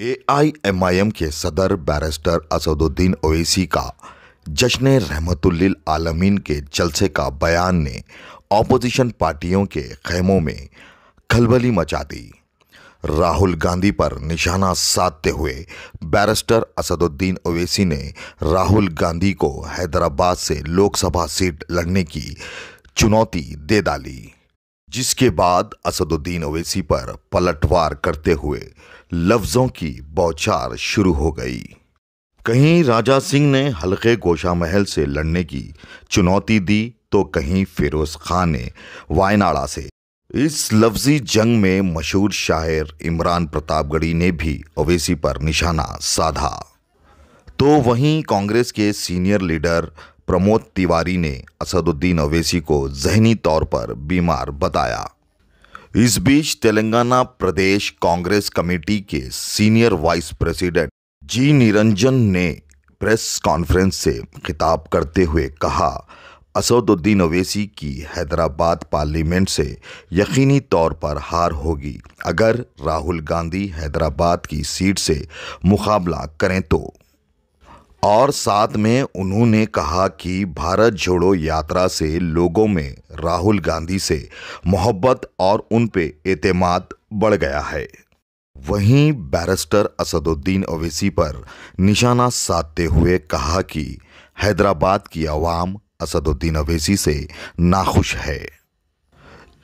AIMIM के सदर barrister Asaduddin Owaisi का जश्न रहमतुल्लिल आलमीन के जलसे का बयान ने ऑपोजिशन पार्टियों के खेमों में खलबली मचा दी। राहुल गांधी पर निशाना साधते हुए बैरिस्टर असदुद्दीन ओवैसी ने राहुल गांधी को हैदराबाद से लोकसभा सीट लड़ने की चुनौती दे डाली। जिसके बाद असदुद्दीन ओवैसी पर पलटवार करते हुए लफ्जों की बौछार शुरू हो गई। कहीं राजा सिंह ने हल्के गोशा महल से लड़ने की चुनौती दी तो कहीं फिरोज खान ने वायनाड़ा से। इस लफ्जी जंग में मशहूर शायर इमरान प्रतापगढ़ी ने भी ओवैसी पर निशाना साधा। तो वहीं कांग्रेस के सीनियर लीडर प्रमोद तिवारी ने असदुद्दीन ओवैसी को जहनी तौर पर बीमार बताया। इस बीच तेलंगाना प्रदेश कांग्रेस कमेटी के senior vice president G Niranjan ने प्रेस कॉन्फ्रेंस से खिताब करते हुए कहा, असदुद्दीन ओवैसी की हैदराबाद पार्लियामेंट से यकीनी तौर पर हार होगी। अगर राहुल गांधी हैदराबाद की सीट से मुकाबला करें तो और साथ में उन्होंने कहा कि भारत जोड़ो यात्रा से लोगों में राहुल गांधी से मोहब्बत और उन पे एतमाद बढ़ गया है। वहीं बैरिस्टर असदुद्दीन ओवैसी पर निशाना साधते हुए कहा कि हैदराबाद की आवाम असदुद्दीन ओवैसी से नाखुश है।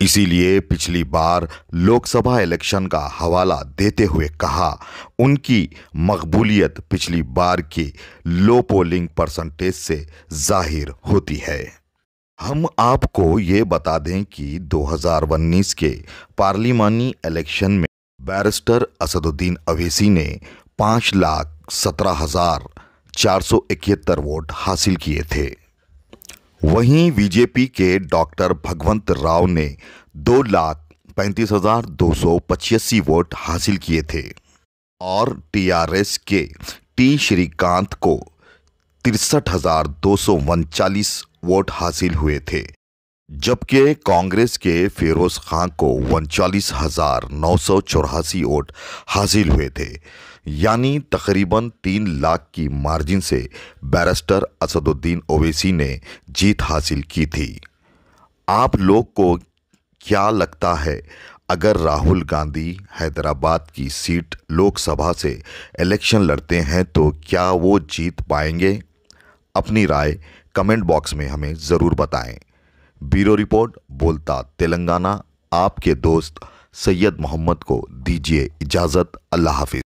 इसीलिए पिछली बार लोकसभा इलेक्शन का हवाला देते हुए कहा, उनकी मकबूलियत पिछली बार की लो पोलिंग परसेंटेज से ज़ाहिर होती है। हम आपको ये बता दें कि 2019 के पार्लिमानी इलेक्शन में बैरिस्टर असदुद्दीन अवेसी ने पाँच लाख सत्रह हज़ार चार सौ इकहत्तर वोट हासिल किए थे। वहीं बीजेपी के डॉक्टर भगवंत राव ने दो लाख पैंतीस हज़ार दो सौ पचासी वोट हासिल किए थे। और टीआरएस के टी श्रीकांत को तिरसठ हज़ार दो सौ उनचालीस वोट हासिल हुए थे। जबकि कांग्रेस के फिरोज खान को उनचालीस हज़ार नौ सौ चौरासी वोट हासिल हुए थे। यानी तकरीबन तीन लाख की मार्जिन से बैरिस्टर असदुद्दीन ओवैसी ने जीत हासिल की थी। आप लोग को क्या लगता है, अगर राहुल गांधी हैदराबाद की सीट लोकसभा से इलेक्शन लड़ते हैं तो क्या वो जीत पाएँगे? अपनी राय कमेंट बॉक्स में हमें ज़रूर बताएँ। ब्यूरो रिपोर्ट बोलता तेलंगाना। आपके दोस्त सैयद मोहम्मद को दीजिए इजाज़त। अल्लाह हाफिज।